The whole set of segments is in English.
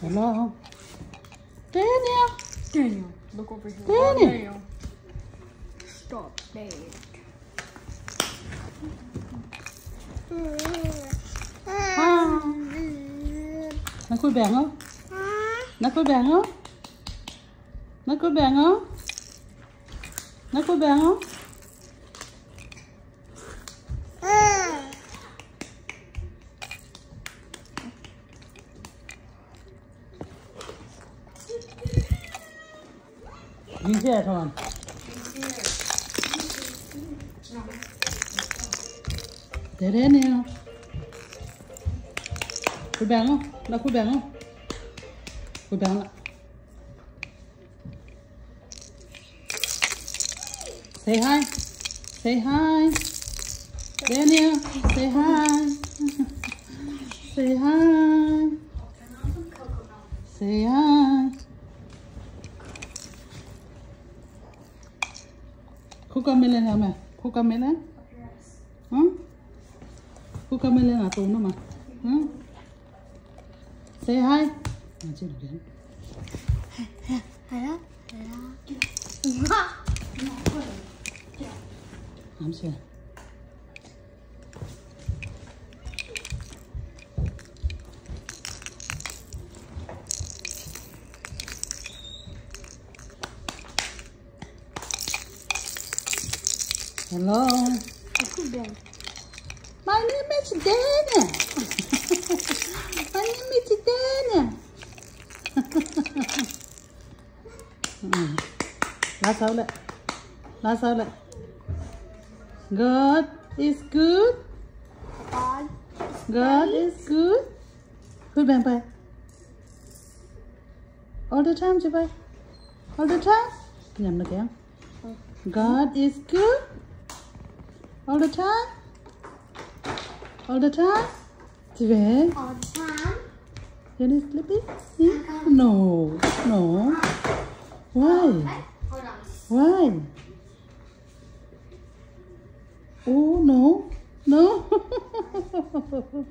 Hello? Daniel! Daniel, look over here. Daniel. Stop that. À. Nó khui bèn không? Nak dangle. Knuckle nak Knuckle dangle. nak here, eh, come on. He's here. He's here. He's here. He's nak He's here. Không? Nó lại. Say hi. Say hi. Daniel, say hi. say hi. Say hi. Kukamelen hả mẹ? Kukamelen? Hả? Kukamelen là tù nó mà. Hả? Say hi. Được đến. Hello? Ám chưa? Hello. My name is Dana. My name is Dana. Ừ. Lại? Lá sao lại? God is good. God. God is good. Good bang bang. All the time, bay. All the time. Nhầm là kéo. God is good. All the time. All the time. Về. All the time. Jenny sleepy? Yeah? No. No. Why? Why? Oh no, no.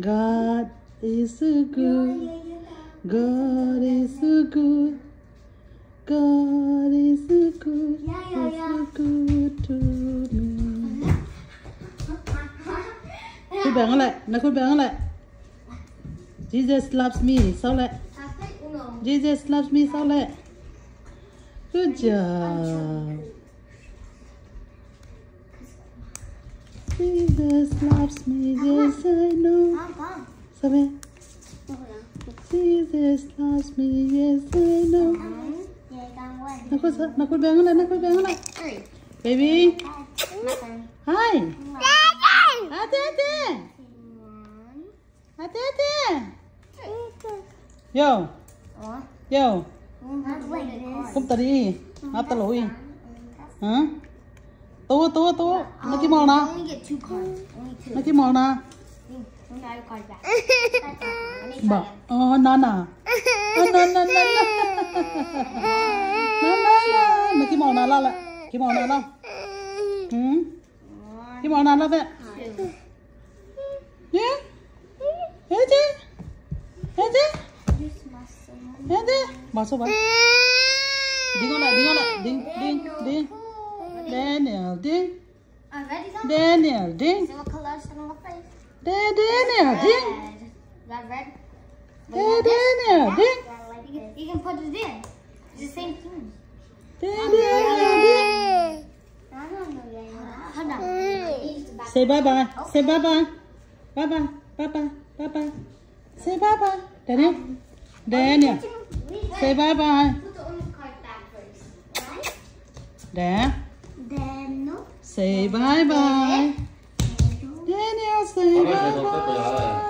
God is so good. God is so good. God is so good. Yeah, so good to me. Khui bèn lại, nó khui bèn lại. Jesus loves me. Sao lại? Jesus loves me. Sao lại? Good job. Jesus loves me, yes I know. Sao? Jesus loves me, yes I know. Nó có sợ, nó có bé ngon lại, nó có bé ngon lại. Baby. Hi. Tete. À tete. À. Yo. Yo không ta đi. Nó ta lỗi. hả? Tú tú tú nó chỉ màu nè nó chỉ màu nè bà ờ nè nè nè nè nè nè nè nó chỉ màu nè la lại chỉ màu nè la. À, ừ. Chỉ mòn nè la vậy Đi con lại, đi con lại. Đi, đi, đi. Daniel, son? Daniel, đi. See what color is? Daniel. Red. Is that red? Da- Daniel, đi. You can put it in. It's the same thing. Daniel, on. Say bye bye. Say bye bye. Bye bye. Bye bye. Bye bye. Say bye bye. Daniel. Daniel. Say bye bye. Put the orange card back first. Right? Dad. Then no. Say bye bye. Daniel, say Ahora bye se cortó, pues, ahora. bye.